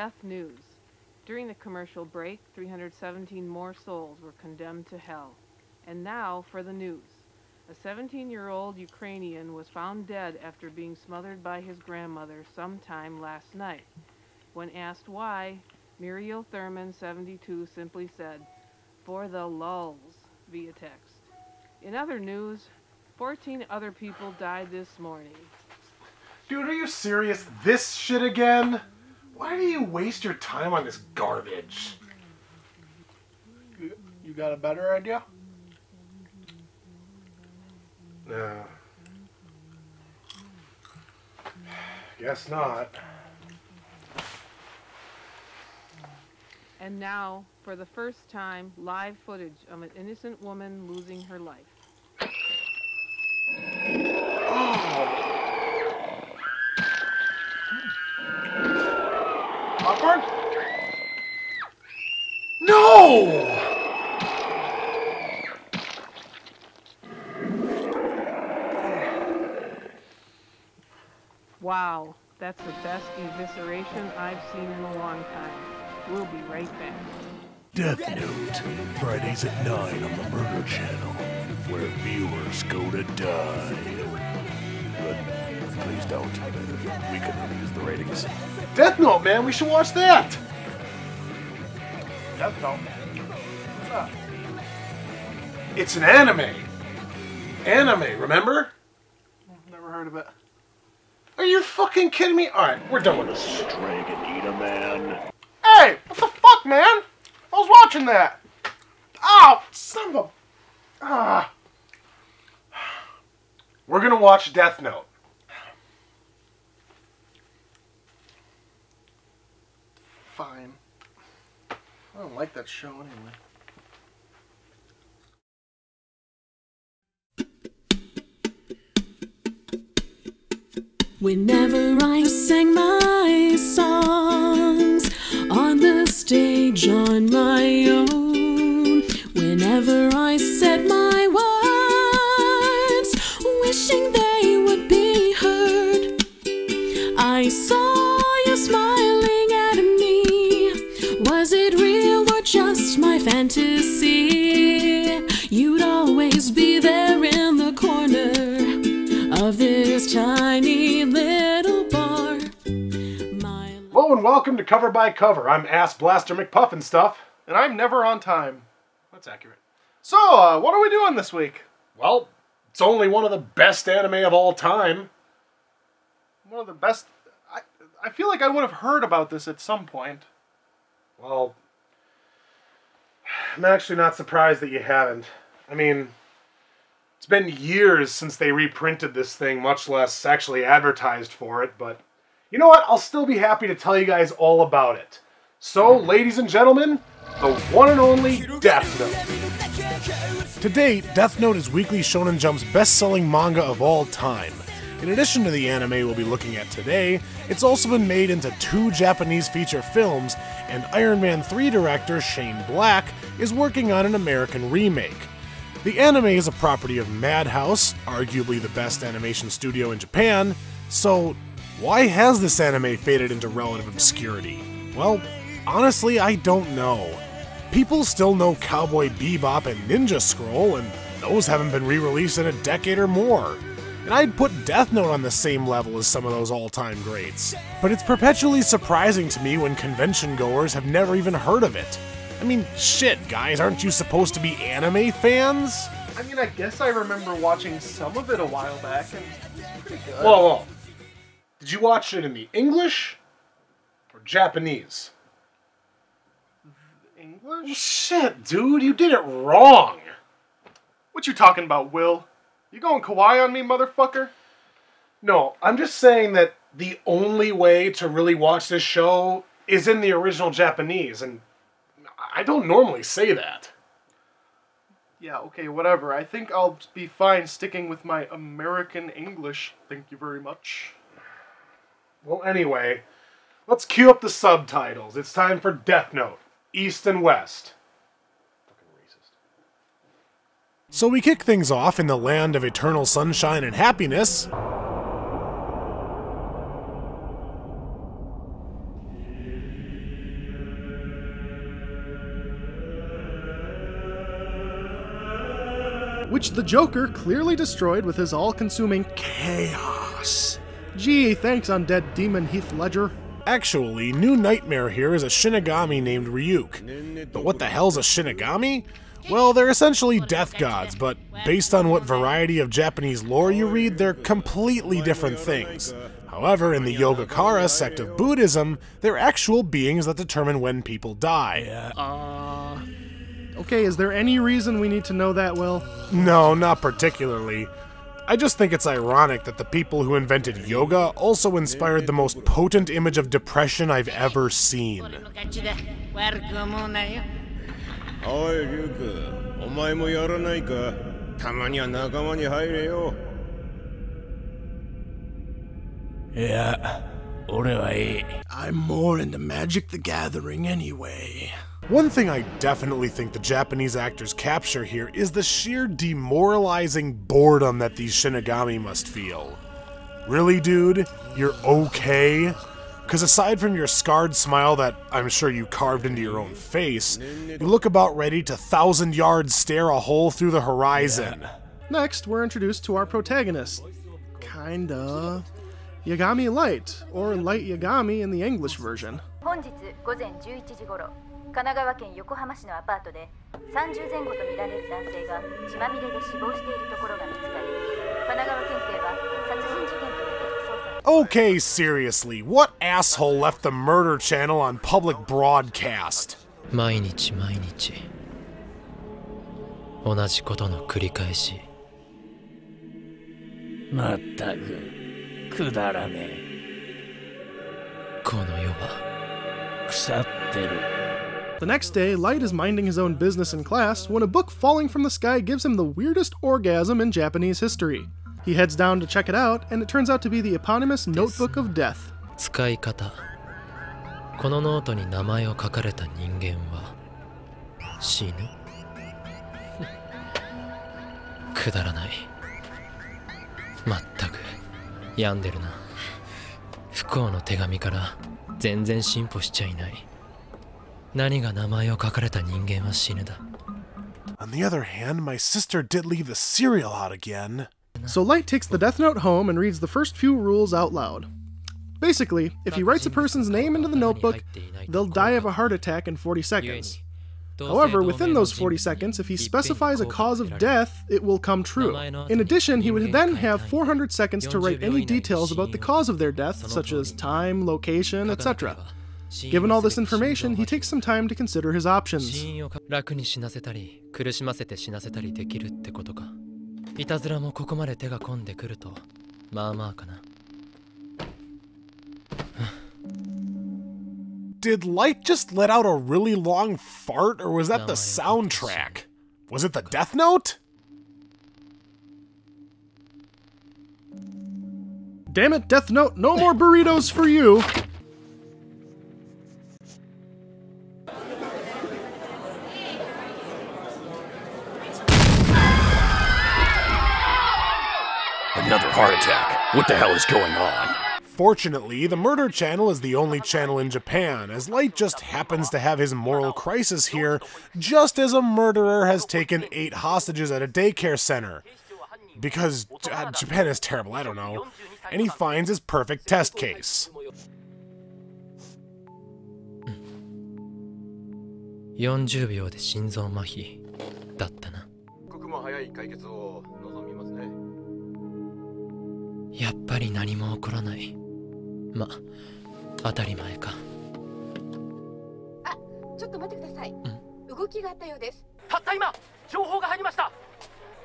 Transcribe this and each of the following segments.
Death News. During the commercial break, 317 more souls were condemned to hell. And now for the news. A 17 year old Ukrainian was found dead after being smothered by his grandmother sometime last night. When asked why, Muriel Thurman, 72, simply said, For the lulls, via text. In other news, 14 other people died this morning. Dude, are you serious? This shit again? Why do you waste your time on this garbage? You, you got a better idea? No. Guess not. And now, for the first time, live footage of an innocent woman losing her life. No! Wow, that's the best evisceration I've seen in a long time. We'll be right back. Death Note, Fridays at 9 on the Murder Channel, where viewers go to die. But please don't. We can use the ratings. Death Note, man, we should watch that! Death Note. What's that? It's an anime. Anime, remember? Never heard of it. Are you fucking kidding me? Alright, we're done with this. Dragon Eat a Man. Hey, what the fuck, man? I was watching that. Oh, son of a. Ah. We're gonna watch Death Note. Fine. I don't like that show anyway. Whenever I sang my songs on the stage on my own, whenever I real or just my fantasy? You'd always be there in the corner of this tiny little bar. My Hello and welcome to Cover by Cover. I'm Ass Blaster McPuffin stuff. And I'm never on time. That's accurate. So, uh, what are we doing this week? Well, it's only one of the best anime of all time. One of the best. I, I feel like I would have heard about this at some point. Well, I'm actually not surprised that you haven't. I mean, it's been years since they reprinted this thing, much less actually advertised for it, but you know what? I'll still be happy to tell you guys all about it. So, ladies and gentlemen, the one and only Death Note. To date, Death Note is Weekly Shonen Jump's best selling manga of all time. In addition to the anime we'll be looking at today, it's also been made into two Japanese feature films, and Iron Man 3 director Shane Black is working on an American remake. The anime is a property of Madhouse, arguably the best animation studio in Japan, so why has this anime faded into relative obscurity? Well, honestly, I don't know. People still know Cowboy Bebop and Ninja Scroll, and those haven't been re released in a decade or more. And I'd put Death Note on the same level as some of those all time greats. But it's perpetually surprising to me when convention goers have never even heard of it. I mean, shit, guys, aren't you supposed to be anime fans? I mean, I guess I remember watching some of it a while back, and it's pretty good. Whoa, whoa. Did you watch it in the English or Japanese? English? Shit, dude, you did it wrong. What you talking about, Will? You going kawaii on me, motherfucker? No, I'm just saying that the only way to really watch this show is in the original Japanese, and I don't normally say that. Yeah, okay, whatever. I think I'll be fine sticking with my American English. Thank you very much. Well, anyway, let's cue up the subtitles. It's time for Death Note East and West. Fucking racist. So we kick things off in the land of eternal sunshine and happiness. Which the Joker clearly destroyed with his all consuming chaos. Gee, thanks, undead demon Heath Ledger. Actually, New Nightmare here is a Shinigami named Ryuk. But what the hell's a Shinigami? Well, they're essentially death gods, but based on what variety of Japanese lore you read, they're completely different things. However, in the Yogacara sect of Buddhism, they're actual beings that determine when people die. Uh. Okay, is there any reason we need to know that, Will? No, not particularly. I just think it's ironic that the people who invented yoga also inspired the most potent image of depression I've ever seen. Yeah, I'm more into Magic the Gathering anyway. One thing I definitely think the Japanese actors capture here is the sheer demoralizing boredom that these Shinigami must feel. Really, dude? You're okay? Because aside from your scarred smile that I'm sure you carved into your own face, you look about ready to thousand yard stare a hole through the horizon. Next, we're introduced to our protagonist. Kinda. Yagami Light, or Light Yagami in the English version. 本日午前11時頃神奈川県横浜市のアパートで30前後とみられる男性が血まみれで死亡しているところが見つかり神奈川県警は殺人事件とみて捜査 Okay, seriously, what asshole left the Murder Channel on public broadcast? 毎日毎日同じことの繰り返しまったく、くだらねえ。この世は腐ってる。The next day, Light is minding his own business in class when a book falling from the sky gives him the weirdest orgasm in Japanese history. He heads down to check it out, and it turns out to be the eponymous Notebook of Death. 使い方このノートに名前を書かれた人間は死ぬくだらないまったく病んでるな不幸の手紙から全然進歩しちゃいない 何が名前を書かれた人間は死ぬだ On the other hand, my sister did leave the cereal out again. So Light takes the Death Note home and reads the first few rules out loud. Basically, if he writes a person's name into the notebook, they'll die of a heart attack in 40 seconds. However, within those 40 seconds, if he specifies a cause of death, it will come true. In addition, he would then have 400 seconds to write any details about the cause of their death, such as time, location, etc. Given all this information, he takes some time to consider his 死 options. 因をか楽に死なせたり苦しませて死なせたりできるってことかいたずらもここまで手が込んでくるとまあまあかな Did Light just let out a really long fart, or was that the soundtrack? Was it the Death Note? Damn it, Death Note, no more burritos for you! Another heart attack. What the hell is going on? Fortunately, the Murder Channel is the only channel in Japan, as Light just happens to have his moral crisis here, just as a murderer has taken eight hostages at a daycare center. Because uh, Japan is terrible, I don't know. And he finds his perfect test case. 40秒で心臓麻痺だったな やっぱり何も起こらない。ま当たり前か。ちょっと待ってください。動きがあったようです。たった今情報が入りました。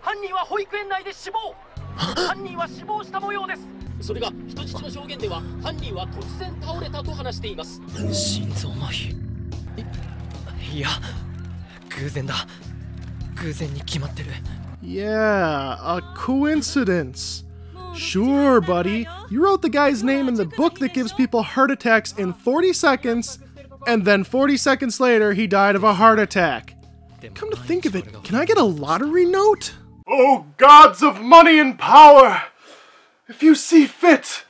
犯人は保育園内で死亡。犯人は死亡した模様です。それが人質の証言では犯人は突然倒れたと話しています。心臓麻痺。いいや偶然だ。偶然に決まってる。Yeah, a coincidence. Sure, buddy. You wrote the guy's name in the book that gives people heart attacks in 40 seconds, and then 40 seconds later, he died of a heart attack. Come to think of it, can I get a lottery note? Oh, gods of money and power! If you see fit,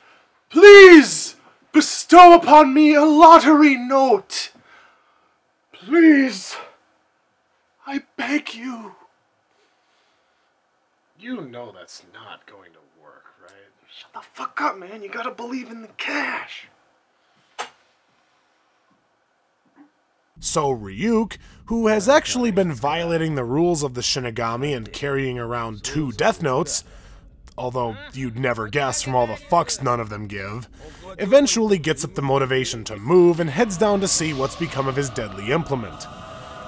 please bestow upon me a lottery note. Please, I beg you. You know that's not going to work, right? Shut the fuck up, man. You gotta believe in the cash. So Ryuk, who has actually been violating the rules of the Shinigami and carrying around two Death Notes, although you'd never guess from all the fucks none of them give, eventually gets up the motivation to move and heads down to see what's become of his deadly implement.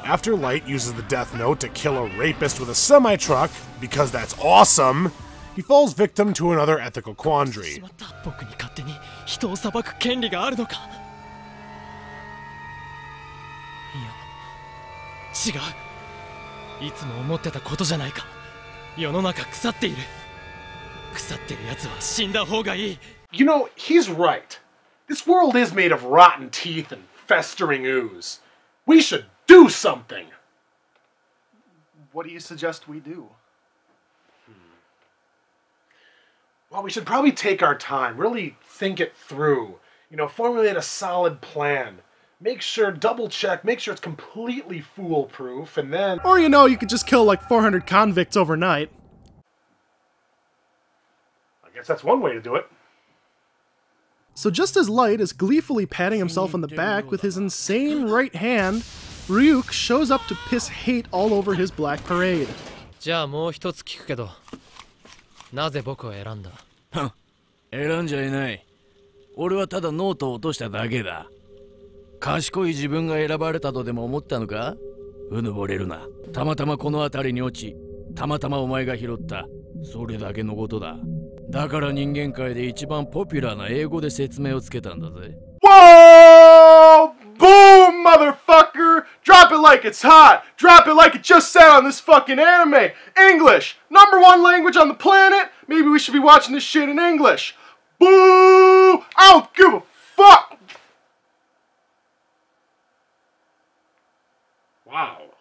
After Light uses the Death Note to kill a rapist with a semi truck, because that's awesome, he falls victim to another ethical quandary. You know, he's right. This world is made of rotten teeth and festering ooze. We should do something! What do you suggest we do? Hmm. Well, we should probably take our time, really think it through. You know, formulate a solid plan. Make sure, double check, make sure it's completely foolproof, and then. Or, you know, you could just kill like 400 convicts overnight. I guess that's one way to do it. So just as Light is gleefully patting himself on the back with his insane right hand, Ryuk shows up to piss hate all over his black parade. じゃあもう一つ聞くけどなぜ僕を選んだ？選んじゃいない。俺はただノートを落としただけだ。賢い自分が選ばれたとでも思ったのか？うぬぼれるな。たまたまこの辺りに落ちたまたまお前が拾った。それだけのことだ。だから人間界で一番ポピュラーな英語で説明をつけたんだぜ motherfucker! Drop it like it's hot! Drop it like it just said on this fucking anime! English! Number one language on the planet? Maybe we should be watching this shit in English! Boo! I don't give a fuck! Wow.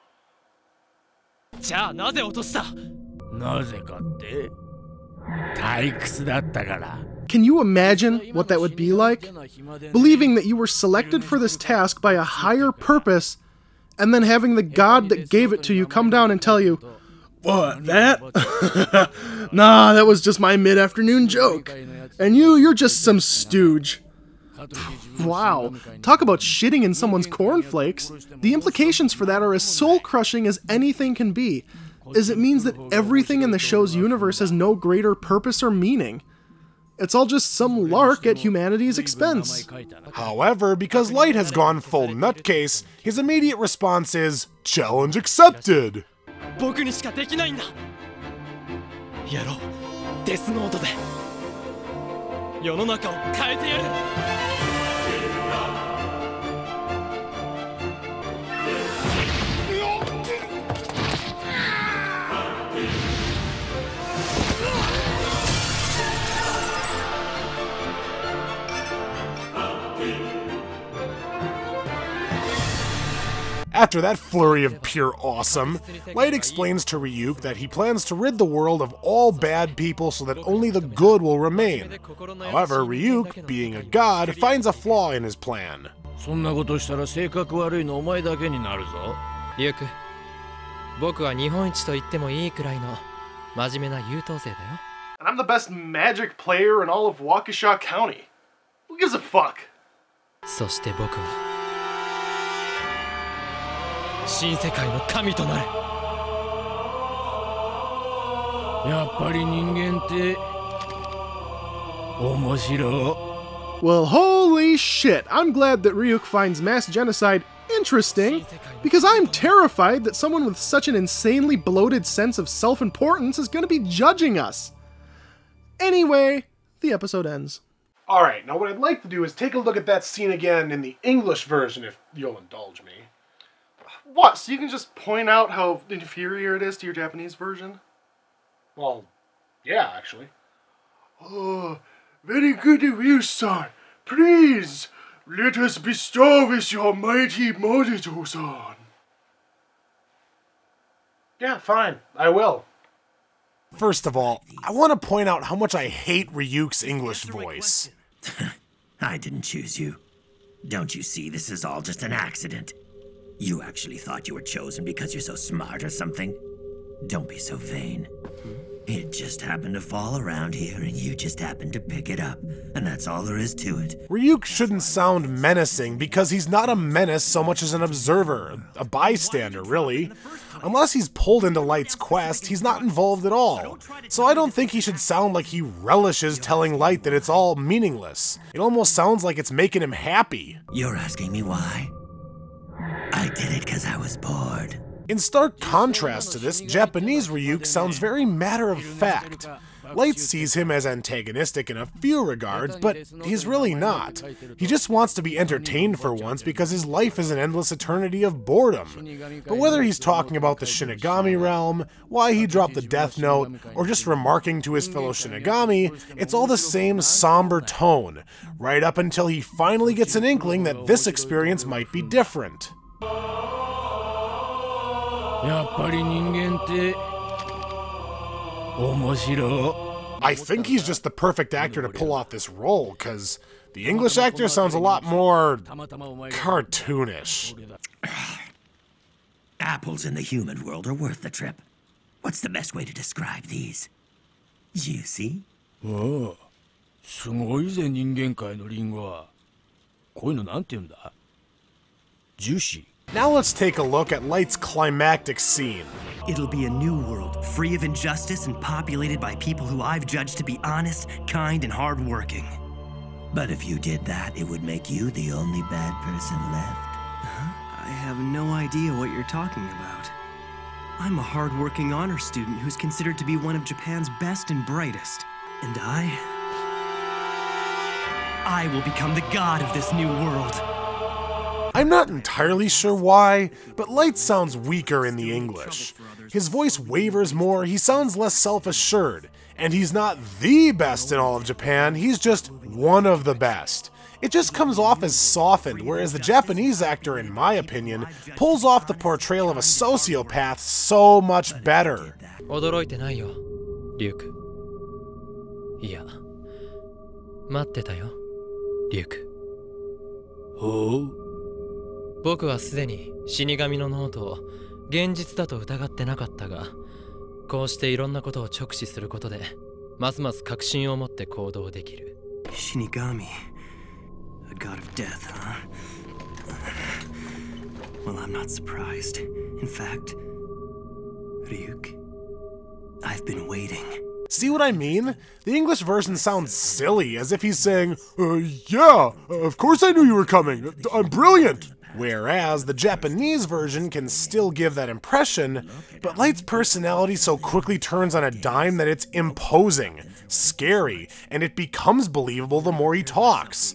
じゃあなぜ落としたなぜかって退屈だったから Can you imagine what that would be like? Believing that you were selected for this task by a higher purpose, and then having the god that gave it to you come down and tell you, What, that? nah, that was just my mid afternoon joke. And you, you're just some stooge. Wow, talk about shitting in someone's cornflakes. The implications for that are as soul crushing as anything can be, as it means that everything in the show's universe has no greater purpose or meaning. It's all just some lark at humanity's expense. However, because Light has gone full nutcase, his immediate response is challenge accepted. 僕にしかできないんだやろうデスノートで世の中を変えてやる After that flurry of pure awesome, Light explains to Ryuk that he plans to rid the world of all bad people so that only the good will remain. However, Ryuk, being a god, finds a flaw in his plan. そんなことしたら性格悪いのお前だけになるぞリュウク僕は日本一と言ってもいいくらいの真面目な優等生だよ And I'm the best magic player in all of Waukesha County. Who gives a fuck? そして僕は 新世界の神となるやっぱり人間って面白 Well, holy shit! I'm glad that Ryuk finds mass genocide interesting, because I'm terrified that someone with such an insanely bloated sense of self importance is going to be judging us. Anyway, the episode ends. Alright, now what I'd like to do is take a look at that scene again in the English version, if you'll indulge me. What? So you can just point out how inferior it is to your Japanese version? Well, yeah, actually. Oh, very good of you, son. Please, let us bestow with your mighty Morito, son. Yeah, fine. I will. First of all, I want to point out how much I hate Ryuk's English voice. I didn't choose you. Don't you see this is all just an accident? You actually thought you were chosen because you're so smart or something? Don't be so vain. It just happened to fall around here and you just happened to pick it up. And that's all there is to it. Ryuk shouldn't sound menacing because he's not a menace so much as an observer, a bystander, really. Unless he's pulled into Light's quest, he's not involved at all. So I don't think he should sound like he relishes telling Light that it's all meaningless. It almost sounds like it's making him happy. You're asking me why? I did it because I was bored. In stark contrast to this, Japanese Ryuk sounds very matter of fact. Light sees him as antagonistic in a few regards, but he's really not. He just wants to be entertained for once because his life is an endless eternity of boredom. But whether he's talking about the Shinigami realm, why he dropped the Death Note, or just remarking to his fellow Shinigami, it's all the same somber tone, right up until he finally gets an inkling that this experience might be different. やっぱり人間って面白 I think he's just the perfect actor to pull off this role, because the English actor sounds a lot more cartoonish. Apples in the human world are worth the trip. What's the best way to describe these? Juicy? ああすごいぜ人間界のリンゴはこういうのなんて言うんだジューシー Now let's take a look at Light's climactic scene. It'll be a new world, free of injustice and populated by people who I've judged to be honest, kind, and hardworking. But if you did that, it would make you the only bad person left. Uh-huh. I have no idea what you're talking about. I'm a hardworking honor student who's considered to be one of Japan's best and brightest. And I. I will become the god of this new world. I'm not entirely sure why, but Light sounds weaker in the English. His voice wavers more, he sounds less self assured, and he's not the best in all of Japan, he's just one of the best. It just comes off as softened, whereas the Japanese actor, in my opinion, pulls off the portrayal of a sociopath so much better. 驚いてないよリュウクいや待ってたよリュウクほう 僕はすでに死神のノートを現実だと疑ってなかったがこうしていろんなことを直視することでますます確信を持って行動できる Shinigami. A god of death, huh? Well, I'm not surprised. In fact, Ryuk, I've been waiting. See what I mean? The English version sounds silly, as if he's saying, uh, Yeah, of course I knew you were coming. I'm brilliant. Whereas the Japanese version can still give that impression, but Light's personality so quickly turns on a dime that it's imposing, scary, and it becomes believable the more he talks.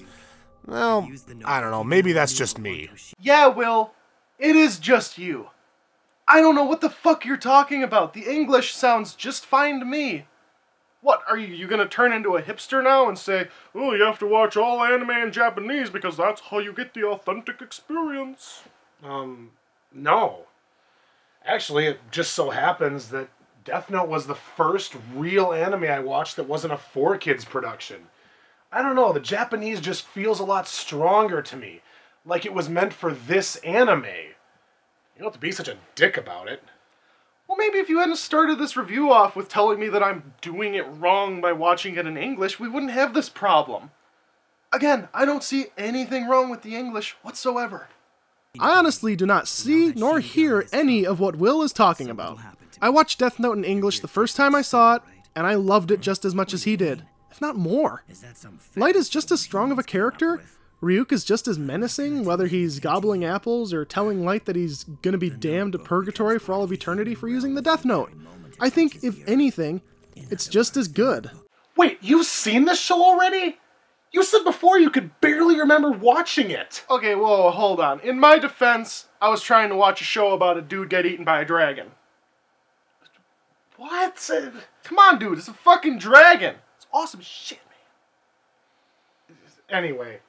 Well, I don't know, maybe that's just me. Yeah, Will, it is just you. I don't know what the fuck you're talking about. The English sounds just fine to me. What, are you, you gonna turn into a hipster now and say, oh, you have to watch all anime in Japanese because that's how you get the authentic experience? Um, no. Actually, it just so happens that Death Note was the first real anime I watched that wasn't a 4Kids production. I don't know, the Japanese just feels a lot stronger to me. Like it was meant for this anime. You don't have to be such a dick about it. Well, maybe if you hadn't started this review off with telling me that I'm doing it wrong by watching it in English, we wouldn't have this problem. Again, I don't see anything wrong with the English whatsoever. I honestly do not see nor hear any of what Will is talking about. I watched Death Note in English the first time I saw it, and I loved it just as much as he did, if not more. Light is just as strong of a character. Ryuk is just as menacing, whether he's gobbling apples or telling Light that he's gonna be damned to purgatory for all of eternity for using the Death Note. I think, if anything, it's just as good. Wait, you've seen this show already? You said before you could barely remember watching it. Okay, whoa, hold on. In my defense, I was trying to watch a show about a dude get eaten by a dragon. What? Come on, dude, it's a fucking dragon. It's awesome shit, man. Anyway,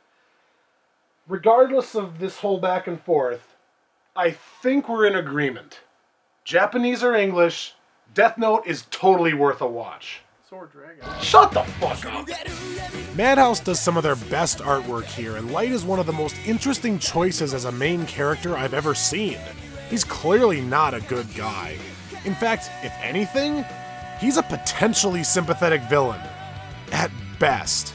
regardless of this whole back and forth, I think we're in agreement. Japanese or English, Death Note is totally worth a watch. Sword dragon. Shut the fuck up! Madhouse does some of their best artwork here, and Light is one of the most interesting choices as a main character I've ever seen. He's clearly not a good guy. In fact, if anything, He's a potentially sympathetic villain. At best.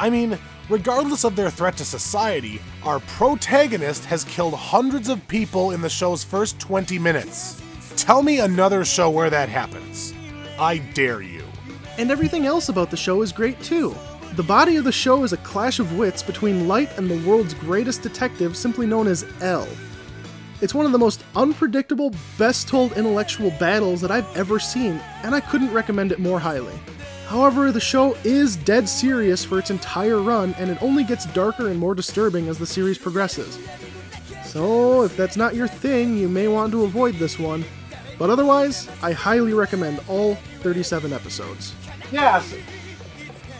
I mean, regardless of their threat to society, our protagonist has killed hundreds of people in the show's first 20 minutes. Tell me another show where that happens. I dare you. And everything else about the show is great too. The body of the show is a clash of wits between Light and the world's greatest detective, simply known as L. It's one of the most unpredictable, best told intellectual battles that I've ever seen, and I couldn't recommend it more highly. However, the show is dead serious for its entire run, and it only gets darker and more disturbing as the series progresses. So, if that's not your thing, you may want to avoid this one. But otherwise, I highly recommend all 37 episodes. Yes.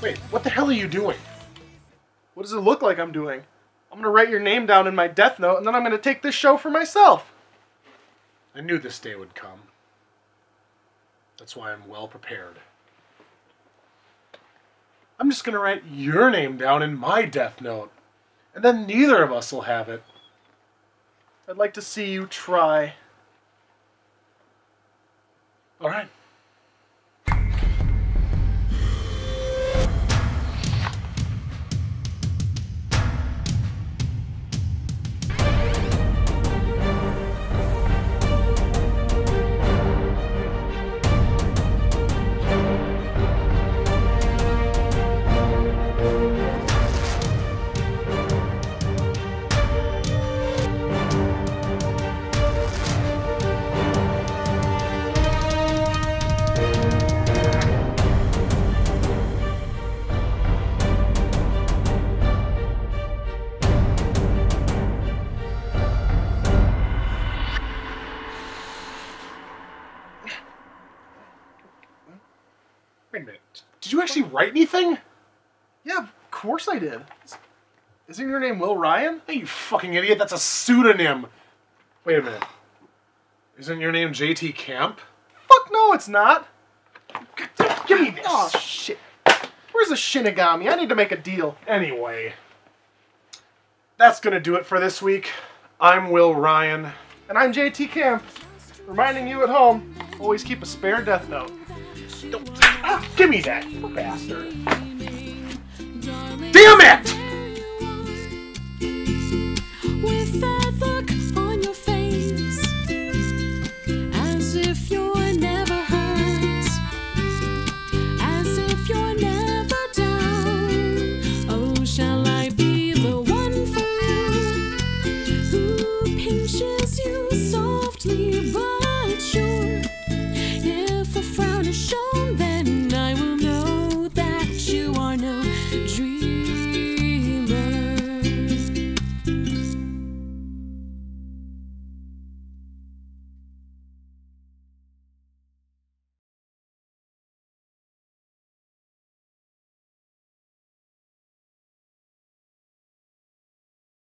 Wait, what the hell are you doing? What does it look like I'm doing? I'm gonna write your name down in my death note, and then I'm gonna take this show for myself. I knew this day would come. That's why I'm well prepared. I'm just gonna write your name down in my death note, and then neither of us will have it. I'd like to see you try. All right. Did you actually write anything? Yeah, of course I did. Isn't your name Will Ryan? Hey, you fucking idiot. That's a pseudonym. Wait a minute. Isn't your name JT Kamp? Fuck no, it's not. Give me this. Oh, shit. Where's the Shinigami? I need to make a deal. Anyway, that's gonna do it for this week. I'm Will Ryan. And I'm JT Kamp, reminding you at home, always keep a spare death note. Ah, give me that, bastard. Damn it!